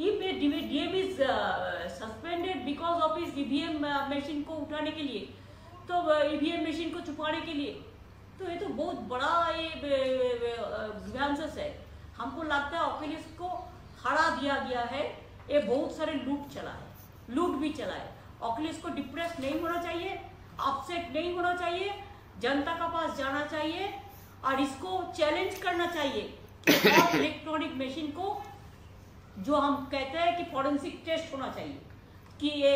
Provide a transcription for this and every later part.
if a DAB is uh, suspended because of EVM machine को उठाने के लिए। तो ईवीएम मशीन को छुपाने के लिए। तो ये तो बहुत बड़ा ये ग्रांसेस है। हमको लगता है ऑक्यूलिस को हरा दिया गया है। ये बहुत सारे लूट चला है। लूट भी चला है। ऑक्यूलिस को डिप्रेस नहीं होना चाहिए। अपसेट नहीं होना चाहिए। जनता का पास जाना चाहिए। और इसको चैलेंज करना चाहिए। इलेक्ट्रॉनिक मशीन को जो हम कहते हैं कि फॉरेंसिक टेस्ट होना चाहिए, कि ये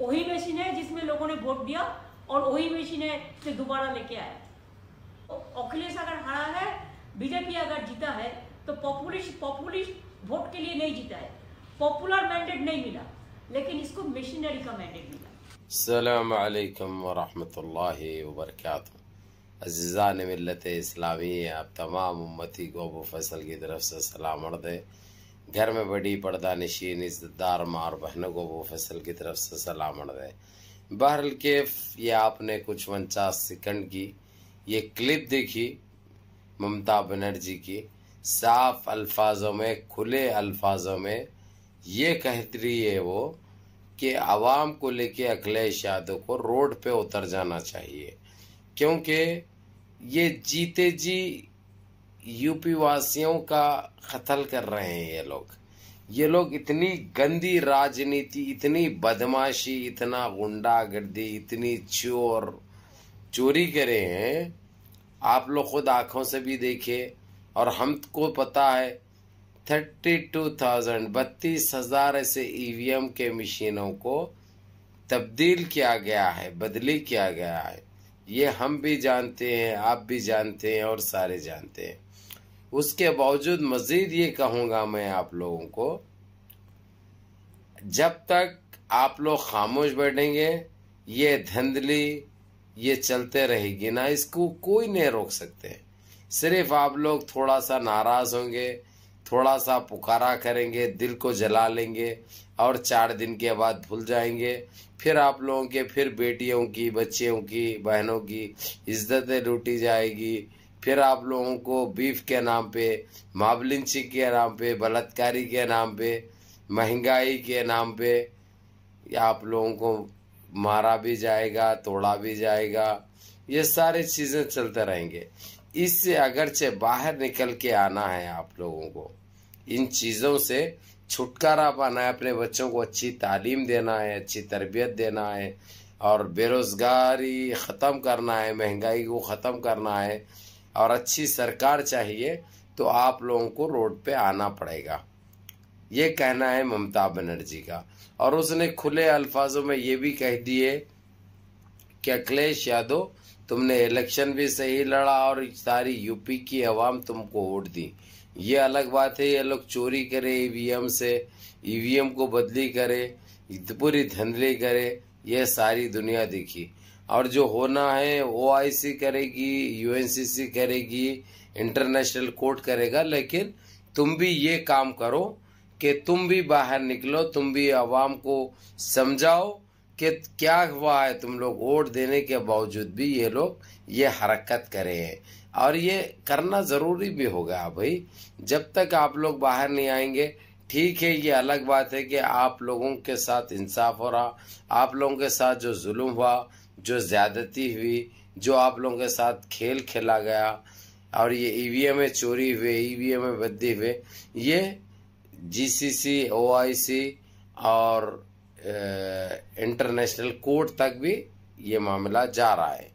वही मशीन है जिसमें लोगों ने वोट दिया और वही मशीन है से दोबारा लेके आया। अखिलेश अगर हारा है, बीजेपी अगर जीता है तो पॉपुलिस्ट पॉपुलिस्ट वोट के लिए नहीं जीता है। पॉपुलर मैंडेट नहीं मिला, लेकिन इसको मशीनरी का मैंडेट मिला। अलैक्म वरहमतुल्लाहि वबरकातुहू अजीज़ान मिलत इस्लामी आप तमाम उम्मती को अबू फैसल की तरफ़ से सलाम अर्द है घर में बड़ी पर्दा नशीन इज्जतदार मार बहनों को वो फैसल की तरफ़ से सलाम अर्द है बहरल के ये आपने कुछ उनचास सेकंड की, ये क्लिप देखी ममता बनर्जी की। साफ़ अल्फाजों में, खुले अल्फाजों में ये कहती रही है वो कि आवाम को लेके अखिलेश यादव को रोड पे उतर जाना चाहिए, क्योंकि ये जीते जी यूपी वासियों का कत्ल कर रहे हैं ये लोग। ये लोग इतनी गंदी राजनीति, इतनी बदमाशी, इतना गुंडागर्दी, इतनी चोर, चोरी करे हैं। आप लोग खुद आँखों से भी देखे और हमको पता है, थर्टी टू थाउज़ेंड, बत्तीस हज़ार ऐसे ईवीएम के मशीनों को तब्दील किया गया है, बदली किया गया है। ये हम भी जानते हैं, आप भी जानते हैं और सारे जानते हैं। उसके बावजूद मजीद ये कहूँगा मैं आप लोगों को, जब तक आप लोग खामोश बैठेंगे, ये धंधली, ये चलते रहेगी ना, इसको कोई नहीं रोक सकते। सिर्फ़ आप लोग थोड़ा सा नाराज़ होंगे, थोड़ा सा पुकारा करेंगे, दिल को जला लेंगे और चार दिन के बाद भूल जाएँगे। फिर आप लोगों के, फिर बेटियों की, बच्चियों की, बहनों की इज्जतें लूटी जाएगी फिर आप लोगों को बीफ के नाम पे, मावलिंची के नाम पे, बलात्कारी के नाम पे, महँगाई के नाम पे आप लोगों को मारा भी जाएगा, तोड़ा भी जाएगा। ये सारी चीज़ें चलते रहेंगे। इससे अगरचे बाहर निकल के आना है आप लोगों को। इन चीज़ों से छुटकारा पाना है, अपने बच्चों को अच्छी तालीम देना है, अच्छी तरबियत देना है और बेरोज़गारी ख़त्म करना है, महँगाई को ख़त्म करना है। और अच्छी सरकार चाहिए तो आप लोगों को रोड पे आना पड़ेगा। ये कहना है ममता बनर्जी का। और उसने खुले अल्फाजों में ये भी कह दिए कि अखिलेश यादव, तुमने इलेक्शन भी सही लड़ा और सारी यूपी की आवाम तुमको वोट दी। ये अलग बात है, ये लोग चोरी करे ईवीएम से, ईवीएम को बदली करे, पूरी धंधली करे, ये सारी दुनिया देखी। और जो होना है ओआईसी करेगी यूएनसीसी करेगी इंटरनेशनल कोर्ट करेगा, लेकिन तुम भी ये काम करो कि तुम भी बाहर निकलो, तुम भी आवाम को समझाओ कि क्या हुआ है, तुम लोग वोट देने के बावजूद भी ये लोग ये हरकत करे हैं। और ये करना ज़रूरी भी होगा भाई। जब तक आप लोग बाहर नहीं आएँगे ठीक है, ये अलग बात है कि आप लोगों के साथ इंसाफ हो रहा। आप लोगों के साथ जो जुल्म हुआ, जो ज़्यादती हुई, जो आप लोगों के साथ खेल खेला गया, और ये ईवीएम में चोरी हुए, ईवीएम में बद्दी हुए, ये जीसीसी, ओआईसी और इंटरनेशनल कोर्ट तक भी ये मामला जा रहा है।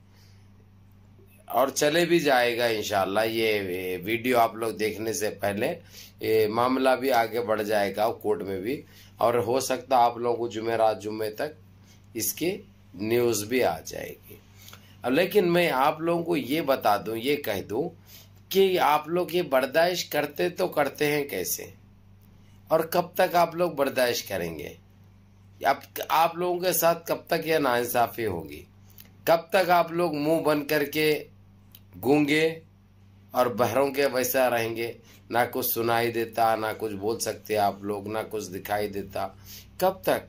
और चले भी जाएगा इनशाला ये वीडियो आप लोग देखने से पहले, ये मामला भी आगे बढ़ जाएगा कोर्ट में भी। और हो सकता आप लोगों को जुमेरात जुमे तक इसकी न्यूज़ भी आ जाएगी। लेकिन मैं आप लोगों को ये बता दूँ, ये कह दूँ कि आप लोग ये बर्दाश्त करते तो करते हैं कैसे? और कब तक आप लोग बर्दाश्त करेंगे? अब आप लोगों के साथ कब तक यह नाइंसाफ़ी होगी? कब तक आप लोग मुँह बंद करके गूँगे और बहरों के वैसा रहेंगे। ना कुछ सुनाई देता, ना कुछ बोल सकते आप लोग, ना कुछ दिखाई देता। कब तक?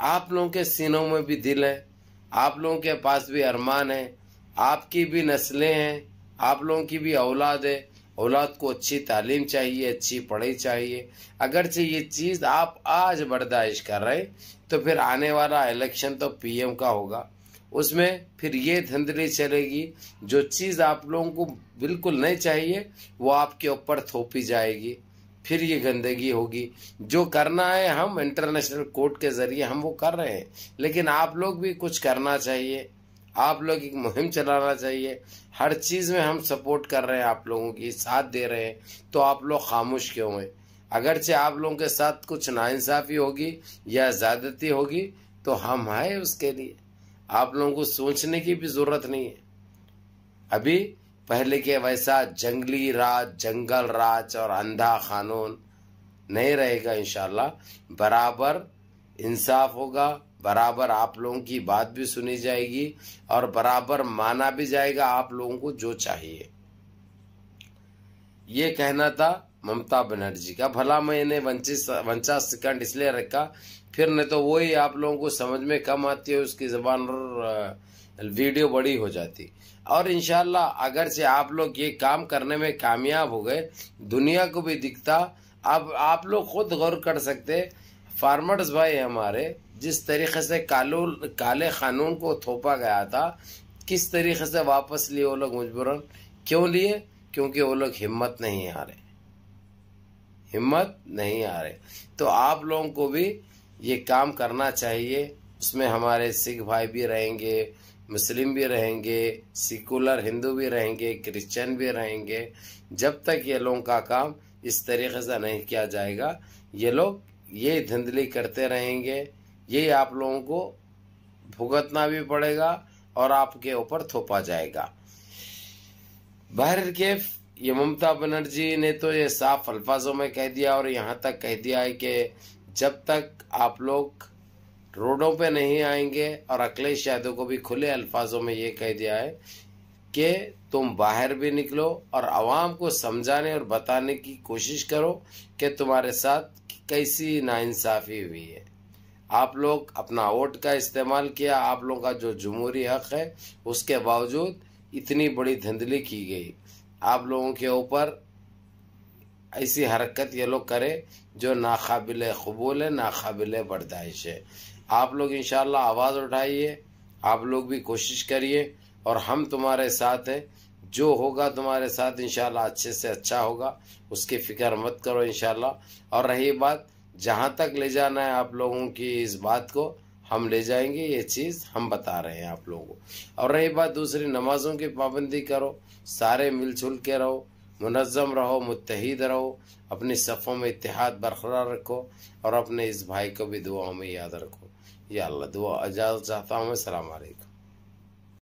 आप लोगों के सीनों में भी दिल है, आप लोगों के पास भी अरमान है, आपकी भी नस्लें हैं, आप लोगों की भी औलाद है। औलाद को अच्छी तालीम चाहिए, अच्छी पढ़ाई चाहिए। अगरचे ये चीज़ आप आज बर्दाश्त कर रहे तो फिर आने वाला इलेक्शन तो पीएम का होगा। उसमें फिर ये धंधली चलेगी। जो चीज़ आप लोगों को बिल्कुल नहीं चाहिए, वो आपके ऊपर थोपी जाएगी। फिर ये गंदगी होगी। जो करना है, हम इंटरनेशनल कोर्ट के ज़रिए हम वो कर रहे हैं। लेकिन आप लोग भी कुछ करना चाहिए। आप लोग एक मुहिम चलाना चाहिए। हर चीज़ में हम सपोर्ट कर रहे हैं आप लोगों की, साथ दे रहे हैं। तो आप लोग खामोश क्यों हैं? अगरचे आप लोगों के साथ कुछ नाइंसाफ़ी होगी या ज़्यादती होगी तो हम हैं उसके लिए। आप लोगों को सोचने की भी ज़रूरत नहीं है। अभी पहले के वैसा जंगली राज, जंगल राज और अंधा कानून नहीं रहेगा इंशाल्लाह। बराबर इंसाफ होगा, बराबर आप लोगों की बात भी सुनी जाएगी और बराबर माना भी जाएगा आप लोगों को जो चाहिए। ये कहना था ममता बनर्जी का। भला मैंने उनचास सेकंड इसलिए रखा, फिर नहीं तो वही आप लोगों को समझ में कम आती है, उसकी जबान और वीडियो बड़ी हो जाती। और इनशाला अगर से आप लोग ये काम करने में कामयाब हो गए, दुनिया को भी दिखता, अब आप लोग खुद गौर कर सकते, फार्मर्स भाई हमारे, जिस तरीके से कालू, काले कानून को थोपा गया था, किस तरीके से वापस लिए वो लोग मजबूरन? क्यों लिए? क्योंकि वो लोग हिम्मत नहीं रहे हिम्मत नहीं आ रही। तो आप लोगों को भी ये काम करना चाहिए। उसमें हमारे सिख भाई भी रहेंगे, मुस्लिम भी रहेंगे सिकुलर हिंदू भी रहेंगे क्रिश्चियन भी रहेंगे। जब तक ये लोगों का काम इस तरीके से नहीं किया जाएगा, ये लोग ये धंधली करते रहेंगे। ये आप लोगों को भुगतना भी पड़ेगा और आपके ऊपर थोपा जाएगा। बहर के ये ममता बनर्जी ने तो ये साफ़ अल्फाजों में कह दिया और यहाँ तक कह दिया है कि जब तक आप लोग रोडों पे नहीं आएँगे और अखिलेश यादव को भी खुले अल्फाजों में ये कह दिया है कि तुम बाहर भी निकलो और आवाम को समझाने और बताने की कोशिश करो कि तुम्हारे साथ कैसी नाइंसाफ़ी हुई है। आप लोग अपना वोट का इस्तेमाल किया, आप लोगों का जो जमहूरी हक है, उसके बावजूद इतनी बड़ी धंधली की गई। आप लोगों के ऊपर ऐसी हरकत ये लोग करें जो नाकाबिल कबूल है, नाकबिल बर्दाश्त है। आप लोग इंशाल्लाह आवाज़ उठाइए, आप लोग भी कोशिश करिए और हम तुम्हारे साथ हैं। जो होगा तुम्हारे साथ इंशाल्लाह अच्छे से अच्छा होगा, उसकी फ़िक्र मत करो इंशाल्लाह। और रही बात, जहाँ तक ले जाना है आप लोगों की इस बात को हम ले जाएँगे ये चीज़, हम बता रहे हैं आप लोगों को। और रही बात दूसरी, नमाजों की पाबंदी करो, सारे मिलजुल के रहो मुनज़म रहो मुतहद रहो, अपनी सफ़ों में इतिहाद बरकरार रखो और अपने इस भाई को भी दुआओं में याद रखो। या अल्लाह, दुआ, इजाज़त चाहता हूँ मैं अलैकुम।